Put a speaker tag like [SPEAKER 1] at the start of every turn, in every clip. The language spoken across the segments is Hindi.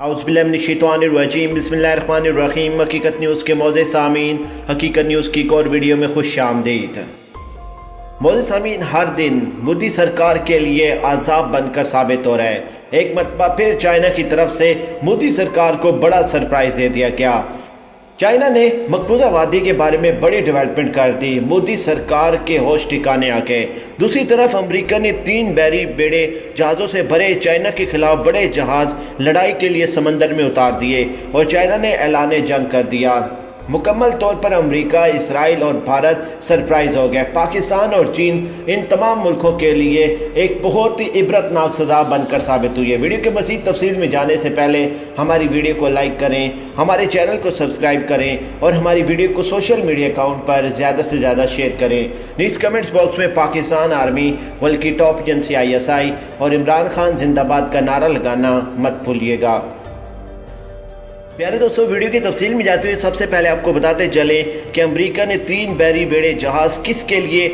[SPEAKER 1] आउज़बिल्लिनशैतानिर्रजीम बसमीम हकीकत न्यूज़ के मौज़े सामीन, हकीकत न्यूज़ की एक और वीडियो में खुश आमदीद। मौज़ सामीन, हर दिन मोदी सरकार के लिए आज़ाब बनकर साबित हो रहा है। एक मरतबा फिर चाइना की तरफ़ से मोदी सरकार को बड़ा सरप्राइज़ दे दिया गया। चाइना ने मकबूजा वादी के बारे में बड़ी डेवलपमेंट कर दी। मोदी सरकार के होश ठिकाने आ गए। दूसरी तरफ़ अमेरिका ने तीन बैरी बेड़े जहाज़ों से भरे चाइना के खिलाफ बड़े जहाज़ लड़ाई के लिए समंदर में उतार दिए और चाइना ने ऐलान जंग कर दिया। मुकम्मल तौर पर अमेरिका, इसराइल और भारत सरप्राइज़ हो गया। पाकिस्तान और चीन इन तमाम मुल्कों के लिए एक बहुत ही इबरतनाक सज़ा बनकर साबित हुई है। वीडियो के मजीद तफसील में जाने से पहले हमारी वीडियो को लाइक करें, हमारे चैनल को सब्सक्राइब करें और हमारी वीडियो को सोशल मीडिया अकाउंट पर ज़्यादा से ज़्यादा शेयर करें। नीच कमेंट्स बॉक्स में पाकिस्तान आर्मी, बल्कि top agency I S I और इमरान खान जिंदाबाद का नारा लगाना मत भूलिएगा। प्यारे दोस्तों, वीडियो की तफसील में जाते हुए सबसे पहले आपको बताते चले कि अमेरिका ने तीन बैरी बेड़े जहाज़ किसके लिए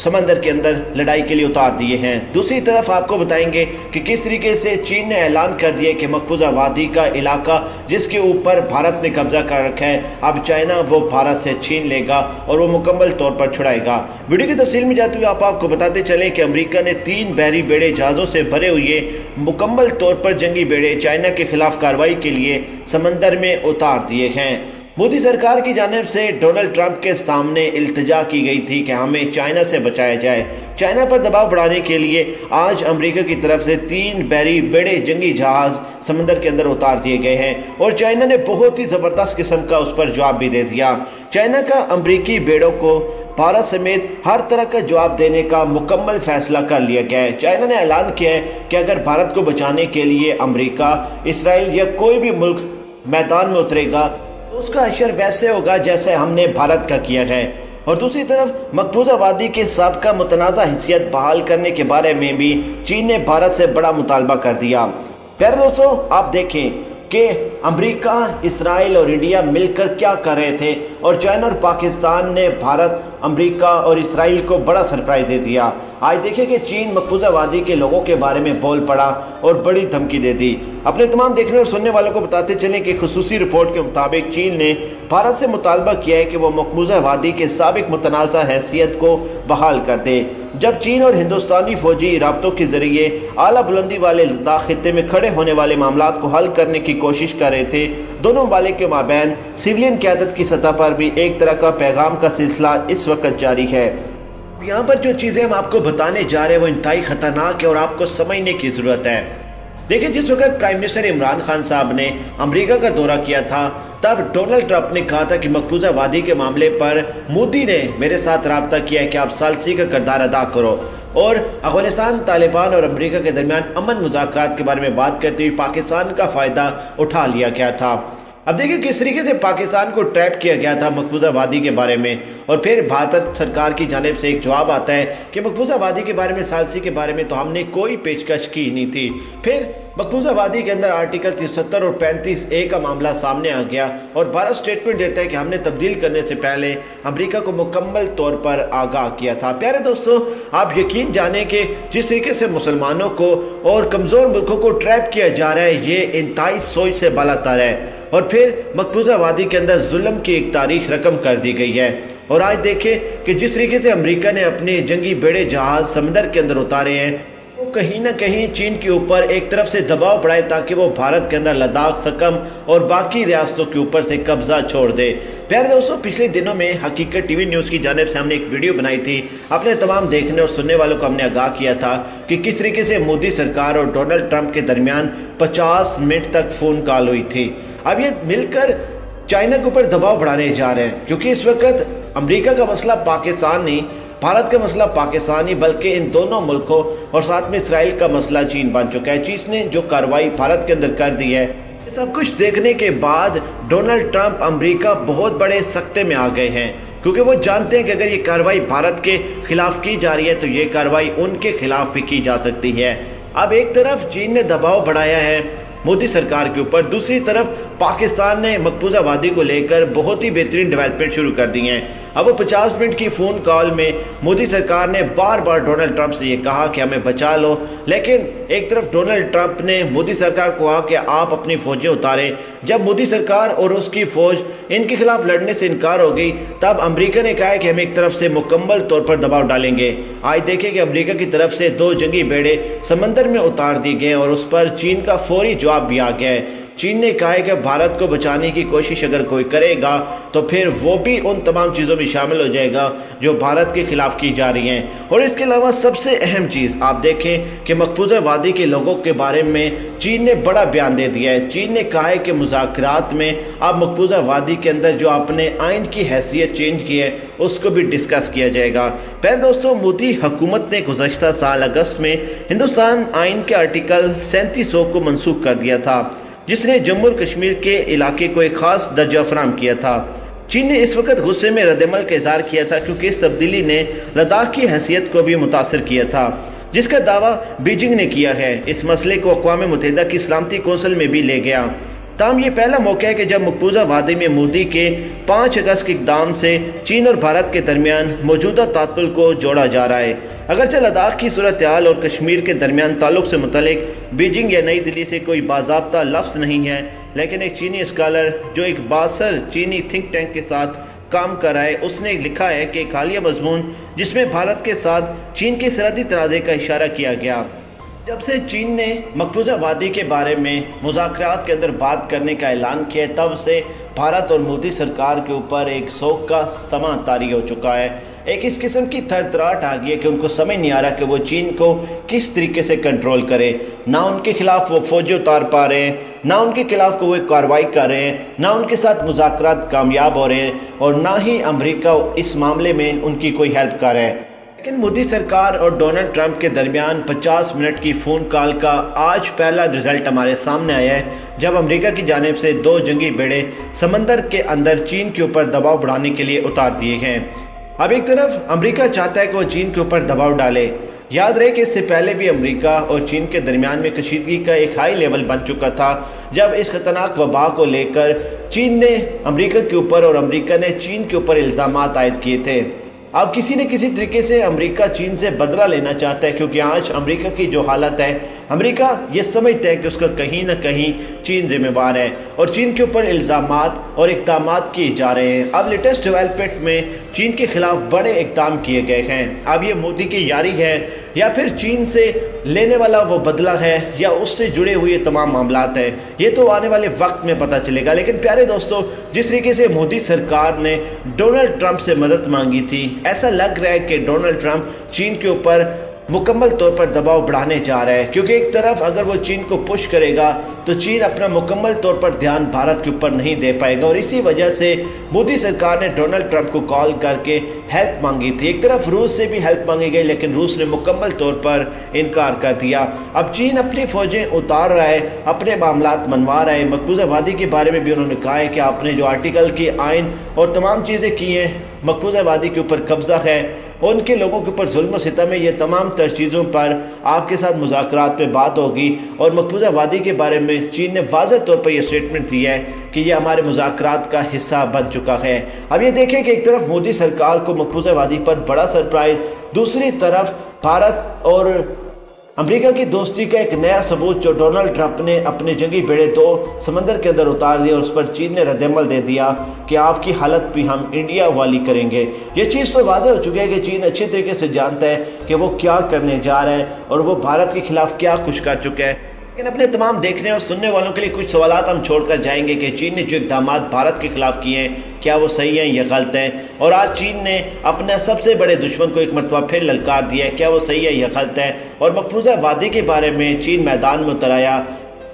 [SPEAKER 1] समंदर के अंदर लड़ाई के लिए उतार दिए हैं। दूसरी तरफ़ आपको बताएँगे कि किस तरीके से चीन ने ऐलान कर दिया कि मकबूजा वादी का इलाका जिसके ऊपर भारत ने कब्जा कर रखा है, अब चाइना वो भारत से छीन लेगा और वो मुकम्मल तौर पर छुड़ाएगा। वीडियो की तफसील में जाते हुए आप आपको बताते चलें कि अमरीका ने तीन बहरी बेड़े जहाज़ों से भरे हुए मुकम्मल तौर पर जंगी बेड़े चाइना के खिलाफ कार्रवाई के लिए समंदर में उतार दिए हैं। मोदी सरकार की जानब से डोनाल्ड ट्रंप के सामने इल्तजा की गई थी कि हमें चाइना से बचाया जाए। चाइना पर दबाव बढ़ाने के लिए आज अमेरिका की तरफ़ से तीन बैरी बड़े जंगी जहाज़ समंदर के अंदर उतार दिए गए हैं और चाइना ने बहुत ही ज़बरदस्त किस्म का उस पर जवाब भी दे दिया। चाइना का अमरीकी बेड़ों को भारत समेत हर तरह का जवाब देने का मुकम्मल फैसला कर लिया गया है। चाइना ने ऐलान किया है कि अगर भारत को बचाने के लिए अमरीका, इसराइल या कोई भी मुल्क मैदान में उतरेगा उसका अशर वैसे होगा जैसे हमने भारत का किया है। और दूसरी तरफ़ मकबूजा वादी के सबका मुतनाज़ा हैसियत बहाल करने के बारे में भी चीन ने भारत से बड़ा मुतालबा कर दिया। प्यारे दोस्तों, आप देखें कि अमेरिका, इसराइल और इंडिया मिलकर क्या कर रहे थे और चाइना और पाकिस्तान ने भारत, अमेरिका और इसराइल को बड़ा सरप्राइज़ दे दिया। आज देखिए कि चीन मकबूजा वादी के लोगों के बारे में बोल पड़ा और बड़ी धमकी दे दी। अपने तमाम देखने और सुनने वालों को बताते चले कि खसूसी रिपोर्ट के मुताबिक चीन ने भारत से मुतालबा किया है कि वह मकबूजा वादी के सबक मुतनाज़ा हैसियत को बहाल कर दे। जब चीन और हिंदुस्तानी फौजी रबतों के ज़रिए आला बुलंदी वाले लद्दाख खत्े में खड़े होने वाले मामला को हल करने की कोशिश कर रहे थे, दोनों वाले के माबैन सिविलियन क्यादत की सतह पर भी एक तरह का पैगाम का सिलसिला इस वक्त जारी है। यहाँ पर जो चीज़ें हम आपको बताने जा रहे हैं, वो इंतहाई ख़तरनाक है और आपको समझने की ज़रूरत है। देखिए, जिस वक्त प्राइम मिनिस्टर इमरान खान साहब ने अमेरिका का दौरा किया था, तब डोनाल्ड ट्रंप ने कहा था कि मकबूजा वादी के मामले पर मोदी ने मेरे साथ रबता किया कि आप सालसी का किरदार अदा करो। और अफ़गानिस्तान, तालिबान और अमेरिका के दरमियान अमन मुजाकर के बारे में बात करते हुए पाकिस्तान का फ़ायदा उठा लिया गया था। अब देखिए किस तरीके से पाकिस्तान को ट्रैप किया गया था मकबूजा वादी के बारे में। और फिर भारत सरकार की जानब से एक जवाब आता है कि मकबूजा वादी के बारे में, सालसी के बारे में तो हमने कोई पेशकश की नहीं थी। फिर मकबूजा वादी के अंदर आर्टिकल तिहत्तर और पैंतीस ए का मामला सामने आ गया और भारत स्टेटमेंट देता है कि हमने तब्दील करने से पहले अमेरिका को मुकम्मल तौर पर आगाह किया था। प्यारे दोस्तों, आप यकीन जाने के जिस तरीके से मुसलमानों को और कमज़ोर मुल्कों को ट्रैप किया जा रहा है, ये इंतहाई सोच से बालातर है। और फिर मकबूजा वादी के अंदर जुल्म की एक तारीख रकम कर दी गई है। और आज देखें कि जिस तरीके से अमेरिका ने अपने जंगी बेड़े जहाज़ समंदर के अंदर उतारे हैं, वो कहीं ना कहीं चीन के ऊपर एक तरफ़ से दबाव बढ़ाए ताकि वो भारत के अंदर लद्दाख, सकम और बाकी रियासतों के ऊपर से कब्जा छोड़ दे। प्यारे दोस्तों, पिछले दिनों में हकीकत टीवी न्यूज़ की जानब से हमने एक वीडियो बनाई थी। अपने तमाम देखने और सुनने वालों को हमने आगाह किया था कि किस तरीके से मोदी सरकार और डोनाल्ड ट्रंप के दरमियान 50 मिनट तक फ़ोन कॉल हुई थी। अब ये मिलकर चाइना के ऊपर दबाव बढ़ाने जा रहे हैं, क्योंकि इस वक्त अमेरिका का मसला पाकिस्तान नहीं, भारत का मसला पाकिस्तान ही बल्कि इन दोनों मुल्कों और साथ में इसराइल का मसला चीन बन चुका है। चीन ने जो कार्रवाई भारत के अंदर कर दी है सब कुछ देखने के बाद डोनाल्ड ट्रंप अमेरिका बहुत बड़े सख्ते में आ गए हैं, क्योंकि वो जानते हैं कि अगर ये कार्रवाई भारत के खिलाफ की जा रही है तो ये कार्रवाई उनके खिलाफ भी की जा सकती है। अब एक तरफ़ चीन ने दबाव बढ़ाया है मोदी सरकार के ऊपर, दूसरी तरफ़ पाकिस्तान ने मकबूजा वादी को लेकर बहुत ही बेहतरीन डेवलपमेंट शुरू कर दी हैं। अब वो 50 मिनट की फ़ोन कॉल में मोदी सरकार ने बार बार डोनाल्ड ट्रंप से ये कहा कि हमें बचा लो, लेकिन एक तरफ़ डोनाल्ड ट्रंप ने मोदी सरकार को कहा कि आप अपनी फौजें उतारें। जब मोदी सरकार और उसकी फौज इनके खिलाफ लड़ने से इनकार हो गई, तब अमरीका ने कहा कि हम एक तरफ़ से मुकम्मल तौर पर दबाव डालेंगे। आज देखें कि अमरीका की तरफ़ से दो जंगी बेड़े समंदर में उतार दिए गए और उस पर चीन का फौरी जवाब भी आ गया है। चीन ने कहा है कि भारत को बचाने की कोशिश अगर कोई करेगा तो फिर वो भी उन तमाम चीज़ों में शामिल हो जाएगा जो भारत के खिलाफ की जा रही हैं। और इसके अलावा सबसे अहम चीज़, आप देखें कि मकबूजा वादी के लोगों के बारे में चीन ने बड़ा बयान दे दिया है। चीन ने कहा है कि मुजाकरात में अब मकबूजा वादी के अंदर जो अपने आइन की हैसियत चेंज की है, उसको भी डिस्कस किया जाएगा। पहले दोस्तों, मोदी हुकूमत ने गुजशत साल अगस्त में हिंदुस्तान आइन के आर्टिकल सैंतीस को मनसूख कर दिया था। जिसने जम्मू कश्मीर के इलाके को एक खास दर्जा फराम किया था। चीन ने इस वक्त गुस्से में रद्दमल का इजहार किया था क्योंकि इस तब्दीली ने लद्दाख की हैसियत को भी मुतासर किया था, जिसका दावा बीजिंग ने किया है। इस मसले को अकवा मुतहदा की सलामती कौंसिल में भी ले गया। ताम, ये पहला मौका है कि जब मकबूजा वादी में मोदी के पाँच अगस्त के इकदाम से चीन और भारत के दरमियान मौजूदा तातुल को जोड़ा जा रहा है। अगरचे लद्दाख की सूरत हाल और कश्मीर के दरमियान ताल्लुक से मुतलिक बीजिंग या नई दिल्ली से कोई बाबा लफ्ज़ नहीं है, लेकिन एक चीनी स्कॉलर जो एक बासर चीनी थिंक टैंक के साथ काम कर रहा है उसने लिखा है कि एक हालिया मजमून जिसमें भारत के साथ चीन के सरहदी तनाज़े का इशारा किया गया। जब से चीन ने मकबूजा वादी के बारे में मुजाकर के अंदर बात करने का ऐलान किया तब से भारत और मोदी सरकार के ऊपर एक शोक का समा तारी हो चुका है। एक इस किस्म की थरथराहट आ गई है कि उनको समझ नहीं आ रहा कि वो चीन को किस तरीके से कंट्रोल करें। ना उनके खिलाफ वो फौजी उतार पा रहे हैं, ना उनके खिलाफ को वो कार्रवाई कर रहे हैं, ना उनके साथ मुजाकर कामयाब हो रहे हैं और ना ही अमरीका इस मामले में उनकी कोई हेल्प कर रहा है। लेकिन मोदी सरकार और डोनाल्ड ट्रंप के दरमियान 50 मिनट की फ़ोन कॉल का आज पहला रिज़ल्ट हमारे सामने आया है, जब अमेरिका की जानब से दो जंगी बेड़े समंदर के अंदर चीन के ऊपर दबाव बढ़ाने के लिए उतार दिए गए अब एक तरफ़ अमेरिका चाहता है कि वो चीन के ऊपर दबाव डाले। याद रहे कि इससे पहले भी अमेरिका और चीन के दरमियान में कशीदगी का एक हाई लेवल बन चुका था, जब इस खतरनाक वबा को लेकर चीन ने अमेरिका के ऊपर और अमेरिका ने चीन के ऊपर इल्ज़ाम आयद किए थे। अब किसी न किसी तरीके से अमेरिका, चीन से बदला लेना चाहता है, क्योंकि आज अमेरिका की जो हालत है, अमेरिका ये समझता है कि उसका कहीं ना कहीं चीन जिम्मेवार है और चीन के ऊपर इल्ज़ाम और इकदाम किए जा रहे हैं। अब लेटेस्ट डेवलपमेंट में चीन के खिलाफ बड़े इकदाम किए गए हैं। अब ये मोदी की यारी है या फिर चीन से लेने वाला वो बदला है, या उससे जुड़े हुए तमाम मामला हैं, ये तो आने वाले वक्त में पता चलेगा। लेकिन प्यारे दोस्तों, जिस तरीके से मोदी सरकार ने डोनाल्ड ट्रंप से मदद मांगी थी, ऐसा लग रहा है कि डोनाल्ड ट्रंप चीन के ऊपर मुकम्मल तौर पर दबाव बढ़ाने जा रहा है, क्योंकि एक तरफ़ अगर वो चीन को पुश करेगा तो चीन अपना मुकम्मल तौर पर ध्यान भारत के ऊपर नहीं दे पाएगा, और इसी वजह से मोदी सरकार ने डोनाल्ड ट्रंप को कॉल करके हेल्प मांगी थी। एक तरफ़ रूस से भी हेल्प मांगी गई, लेकिन रूस ने मुकम्मल तौर पर इनकार कर दिया। अब चीन अपनी फौजें उतार रहा है, अपने मामला मनवा रहा है। मकबूजा वादी के बारे में भी उन्होंने कहा है कि आपने जो आर्टिकल की आइन और तमाम चीज़ें की हैं मकबूजा वादी के ऊपर कब्जा है। उनके लोगों के ऊपर जुल्म सितम है। ये तमाम तर चीज़ों पर आपके साथ मुजाकर पर बात होगी। और मकबूजा वादी के बारे में चीन ने वाज तौर पर यह स्टेटमेंट दिया है कि यह हमारे मुजाकर का हिस्सा बन चुका है। अब ये देखें कि एक तरफ़ मोदी सरकार को मकबूजा वादी पर बड़ा सरप्राइज़, दूसरी तरफ़ भारत और अमेरिका की दोस्ती का एक नया सबूत जो डोनाल्ड ट्रंप ने अपने जंगी बेड़े तो समंदर के अंदर उतार दिया और उस पर चीन ने रद्दमल दे दिया कि आपकी हालत भी हम इंडिया वाली करेंगे। ये चीज़ तो वादे हो चुकी है कि चीन अच्छी तरीके से जानता है कि वो क्या करने जा रहा है और वो भारत के खिलाफ क्या कुछ कर चुका है। लेकिन अपने तमाम देखने और सुनने वालों के लिए कुछ सवाल हम छोड़कर जाएँगे कि चीन ने जो इकदाम भारत के खिलाफ किए हैं, क्या वो सही हैं, या गलत हैं? और आज चीन ने अपने सबसे बड़े दुश्मन को एक मरतबा फिर ललकार दिया है, क्या वो सही है, या गलत है? और मकबूजा वादी के बारे में चीन मैदान में उतर आया,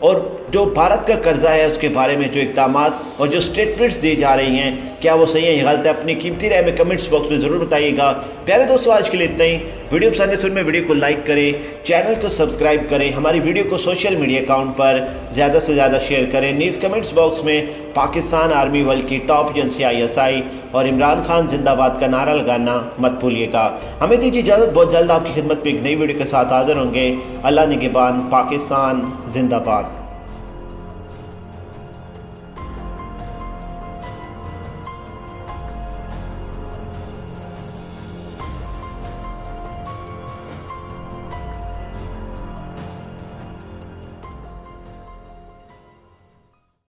[SPEAKER 1] और जो भारत का कर्जा है उसके बारे में जो इकदाम और जो स्टेटमेंट्स दी जा रही हैं, क्या वो सही है, या गलत है? अपनी कीमती राय में कमेंट्स बॉक्स में ज़रूर बताइएगा। प्यारे दोस्तों, आज के लिए इतना ही। वीडियो पसंद है सुन में वीडियो को लाइक करें चैनल को सब्सक्राइब करें, हमारी वीडियो को सोशल मीडिया अकाउंट पर ज़्यादा से ज़्यादा शेयर करें। न्यूज़ कमेंट्स बॉक्स में पाकिस्तान आर्मी वर्ल्ड की टॉप एजेंसी आई और इमरान खान जिंदाबाद का नारा लगाना मत भूलिएगा। हमें दीजिए इजाज़त, बहुत जल्द आपकी खिदमत में एक नई वीडियो के साथ हाजिर होंगे। अल्लाह निगेबान पाकिस्तान जिंदाबाद।